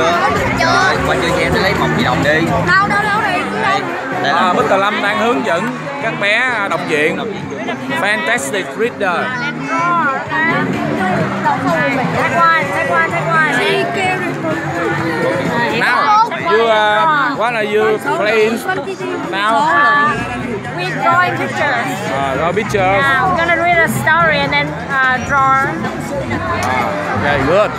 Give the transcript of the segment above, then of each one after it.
chưa? Chưa? Qua chơi cho em để lấy một di động đi. Đâu đâu đâu đi đây đây à, là Mr. Lâm đang hướng dẫn các bé đọc truyện. Fantastic Reader. Now you uh, what are you playing now? We drawing pictures. Uh, draw picture. Now we're gonna read a story and then uh, draw. Okay, good.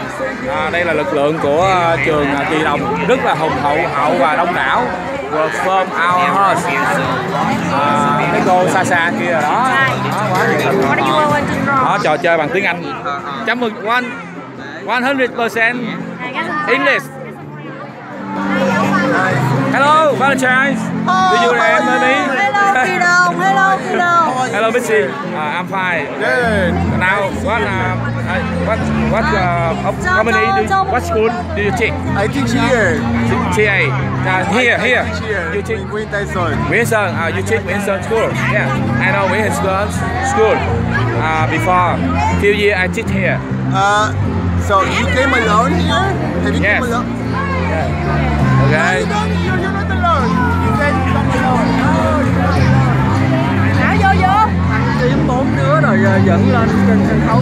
À, đây là lực lượng của uh, trường uh, Kỳ Đồng rất là hùng hậu hậu và đông đảo. Work from our house. À, cái cô xa xa kia đó. đó quá nhiệt? Đó, trò chơi bằng tiếng Anh. Chấm mừng one 100% English. Hello, Valentine's. Do you remember me? Hello, Kỳ Đồng. Hello, Kỳ Đồng. Hello, Missy. Uh, I'm fine. Good. Now, what, uh, what, what, uh, of company do you, what school do you teach? I teach here. TA. Uh, here, I here. teach here. You teach in Win Tyson. Wilson. Uh, you teach Wilson school. Yeah, I know Wilson school. Uh, before few years I teach here. Uh, so you came alone here? Have you Yes. come alone? Okay. You don't- you- you nữa rồi dẫn lên trên sân khấu.